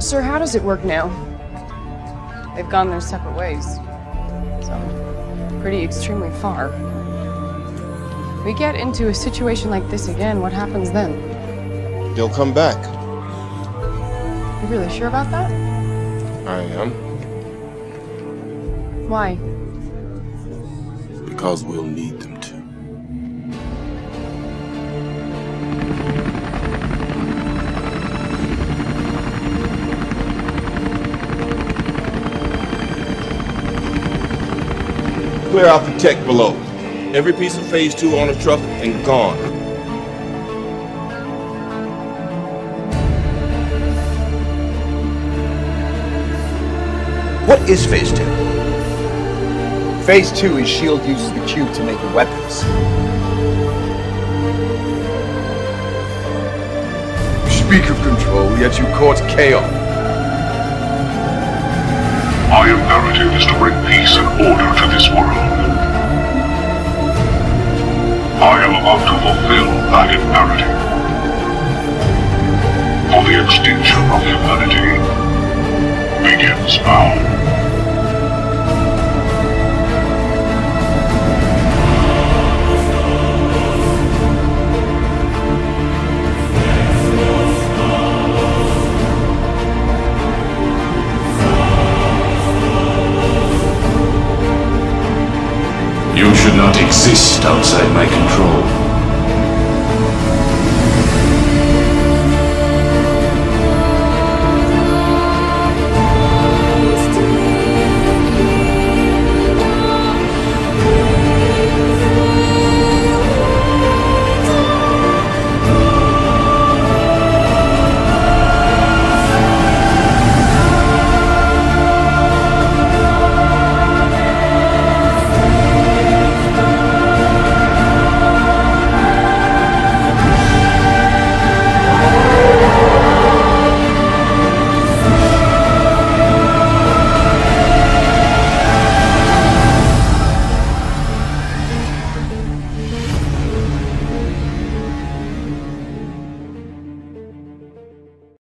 Sir, how does it work now? They've gone their separate ways. So, pretty extremely far. We get into a situation like this again, what happens then? They'll come back. You really sure about that? I am. Why? Because we'll need them Clear out the tech below. Every piece of phase two on the truck and gone. What is Phase 2? Phase 2 is S.H.I.E.L.D. uses the cube to make the weapons. Speak of control, yet you cause chaos. My imperative is to bring peace and order to this world. I am about to fulfill that imperative. For the extinction of humanity begins now. Should not exist outside my control.